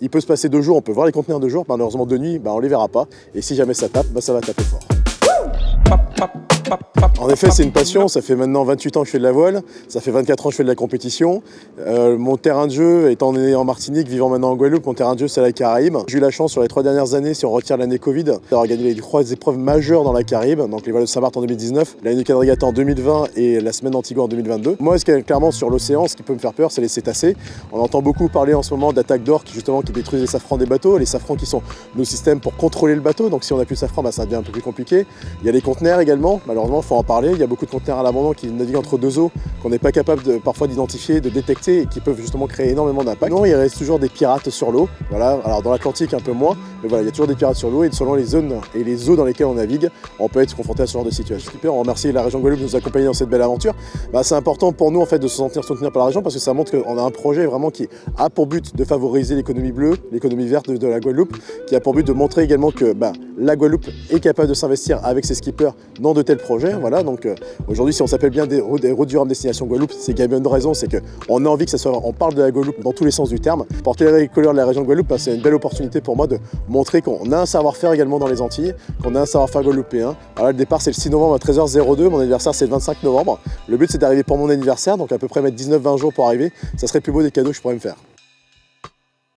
Il peut se passer deux jours, on peut voir les conteneurs de jour, malheureusement de nuit, bah, on les verra pas. Et si jamais ça tape, bah, ça va taper fort. En effet, c'est une passion. Ça fait maintenant 28 ans que je fais de la voile. Ça fait 24 ans que je fais de la compétition. Euh, mon terrain de jeu, étant né en Martinique, vivant maintenant en Guadeloupe, mon terrain de jeu, c'est la Caraïbe. J'ai eu la chance sur les trois dernières années, si on retire l'année Covid, d'avoir gagné les trois épreuves majeures dans la Caraïbe. Donc les voiles de Saint-Martin en 2019, l'année du Canada en 2020 et la semaine d'Antigua en 2022. Moi, ce qui est clairement sur l'océan, ce qui peut me faire peur, c'est les cétacés. On entend beaucoup parler en ce moment d'attaques d'or qui justement qui détruisent les safrans des bateaux. Les safrans qui sont nos systèmes pour contrôler le bateau. Donc si on n'a plus de safran, bah, ça devient un peu plus compliqué. Il y a les conteneurs également. Il faut en parler. Il y a beaucoup de conteneurs à l'abandon qui naviguent entre deux eaux, qu'on n'est pas capable parfois d'identifier, de détecter et qui peuvent justement créer énormément d'impact. Non, il reste toujours des pirates sur l'eau. Alors dans l'Atlantique un peu moins, mais voilà, il y a toujours des pirates sur l'eau et selon les zones et les eaux dans lesquelles on navigue, on peut être confronté à ce genre de situation. Super, on remercie la région Guadeloupe de nous accompagner dans cette belle aventure. Bah, c'est important pour nous en fait de se sentir soutenir par la région parce que ça montre qu'on a un projet vraiment qui a pour but de favoriser l'économie bleue, l'économie verte de, la Guadeloupe, qui a pour but de montrer également que bah, la Guadeloupe est capable de s'investir avec ses skippers dans de tels projets. Voilà, donc euh, aujourd'hui, si on s'appelle bien des, des routes durable destination Guadeloupe, c'est qu'il y a une raison, c'est qu'on a envie que ça soit, on parle de la Guadeloupe dans tous les sens du terme. Porter les couleurs de la région Guadeloupe, bah, c'est une belle opportunité pour moi de montrer qu'on a un savoir-faire également dans les Antilles, qu'on a un savoir-faire guadeloupéen. Alors, le départ, c'est le 6 novembre à 13h02, mon anniversaire, c'est le 25 novembre. Le but, c'est d'arriver pour mon anniversaire, donc à peu près mettre 19-20 jours pour arriver. Ça serait plus beau des cadeaux que je pourrais me faire.